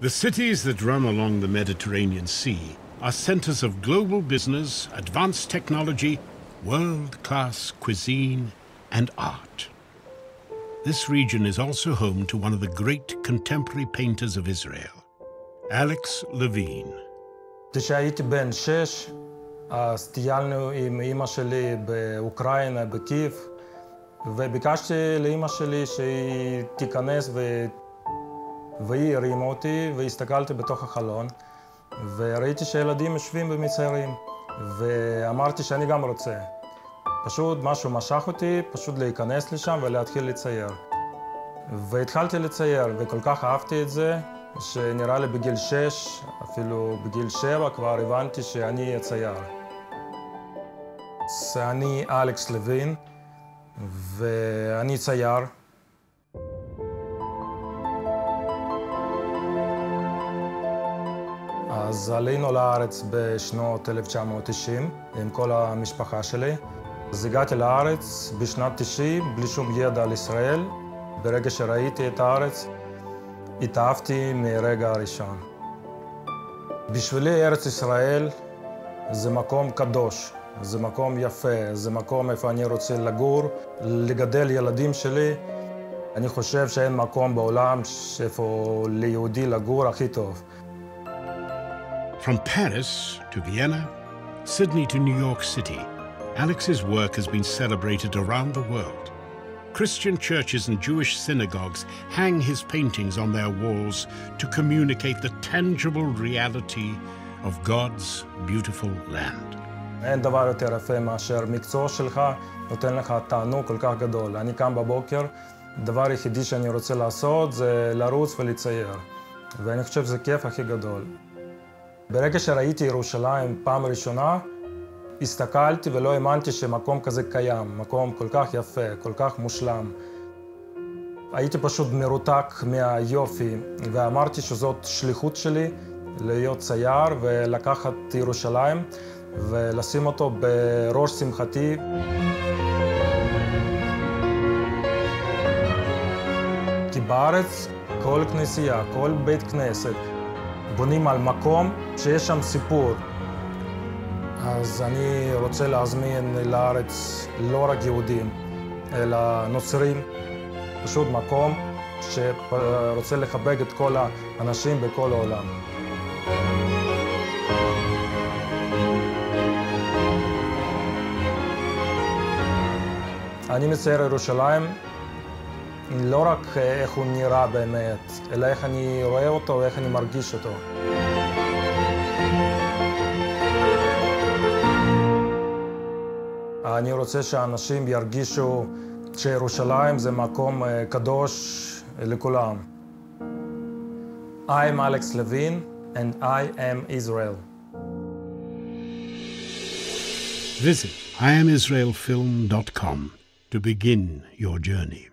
The cities that run along the Mediterranean Sea are centers of global business, advanced technology, world-class cuisine, and art. This region is also home to one of the great contemporary painters of Israel, Alex Levine. כשהייתי בן שש, אז טיילנו עם אימא שלי באוקראינה, בקייב, וביקשתי לאימא שלי שהיא תיכנס ו... והיא הרימה אותי, והסתכלתי בתוך החלון, וראיתי שילדים יושבים ומציירים, ואמרתי שאני גם רוצה. פשוט משהו משך אותי, פשוט להיכנס לשם ולהתחיל לצייר. והתחלתי לצייר, וכל כך אהבתי את זה, שנראה לי בגיל שש, אפילו בגיל שבע, כבר הבנתי שאני אהיה צייר. אני אלכס לוין, ואני צייר. אז עלינו לארץ בשנות 1990 עם כל המשפחה שלי. אז הגעתי לארץ בשנת 90 בלי שום ידע על ישראל. ברגע שראיתי את הארץ, התאהבתי מרגע הראשון. בשבילי ארץ ישראל זה מקום קדוש, זה מקום יפה, זה מקום איפה אני רוצה לגור, לגדל ילדים שלי. אני חושב שאין מקום בעולם איפה ליהודי לגור הכי טוב. From Paris to Vienna, Sydney to New York City, Alex's work has been celebrated around the world. Christian churches and Jewish synagogues hang his paintings on their walls to communicate the tangible reality of God's beautiful land. אין דבר יותר יפה מאשר מקצוע שלך נותן לך תענוג כל כך גדול. אני קם בבוקר, הדבר היחידי שאני רוצה לעשות זה לרוץ ולצייר. ואני חושב שזה כיף הכי גדול. ברגע שראיתי ירושלים פעם ראשונה, הסתכלתי ולא האמנתי שמקום כזה קיים, מקום כל כך יפה, כל כך מושלם. הייתי פשוט מרותק מהיופי, ואמרתי שזאת שליחות שלי להיות צייר ולקחת ירושלים ולשים אותו בראש שמחתי. כי בארץ כל כנסייה, כל בית כנסת, בונים על מקום שיש שם סיפור. אז אני רוצה להזמין לארץ לא רק יהודים, אלא נוצרים, פשוט מקום שרוצה לחבק את כל האנשים בכל העולם. אני מצייר ירושלים לא רק איך הוא נראה באמת, אלא איך אני רואה אותו ואיך אני מרגיש אותו. אני רוצה שאנשים ירגישו שירושלים זה מקום קדוש לכולם. I am Alex Levine and I am Israel. Visit IamIsraelFilm.com to begin your journey.